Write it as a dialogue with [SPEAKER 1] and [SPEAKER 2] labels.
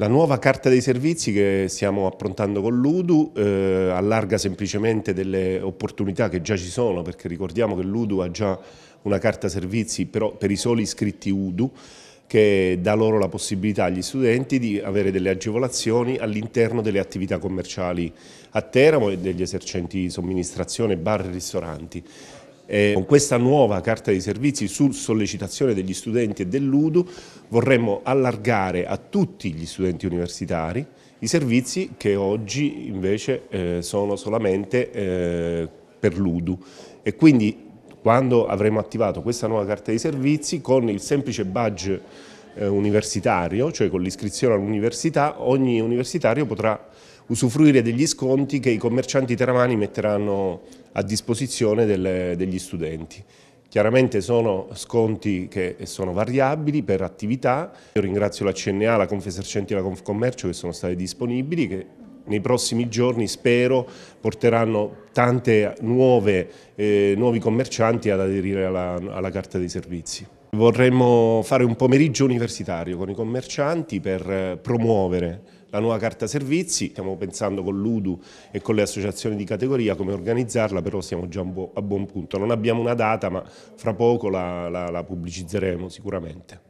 [SPEAKER 1] La nuova carta dei servizi che stiamo approntando con l'UDU eh, allarga semplicemente delle opportunità che già ci sono, perché ricordiamo che l'UDU ha già una carta servizi però per i soli iscritti UDU, che dà loro la possibilità agli studenti di avere delle agevolazioni all'interno delle attività commerciali a Teramo e degli esercenti di somministrazione, bar e ristoranti. E con questa nuova carta dei servizi su sollecitazione degli studenti e dell'UDU vorremmo allargare a tutti gli studenti universitari i servizi che oggi invece eh, sono solamente eh, per l'UDU e quindi quando avremo attivato questa nuova carta dei servizi con il semplice badge eh, universitario, cioè con l'iscrizione all'università, ogni universitario potrà usufruire degli sconti che i commercianti teramani metteranno a disposizione delle, degli studenti. Chiaramente sono sconti che sono variabili per attività. Io ringrazio la CNA, la Confesercenti e la Confcommercio che sono state disponibili, che nei prossimi giorni spero porteranno nuove, eh, nuovi commercianti ad aderire alla, alla Carta dei Servizi. Vorremmo fare un pomeriggio universitario con i commercianti per eh, promuovere la nuova carta servizi, stiamo pensando con l'UDU e con le associazioni di categoria come organizzarla, però siamo già a buon punto. Non abbiamo una data ma fra poco la, la, la pubblicizzeremo sicuramente.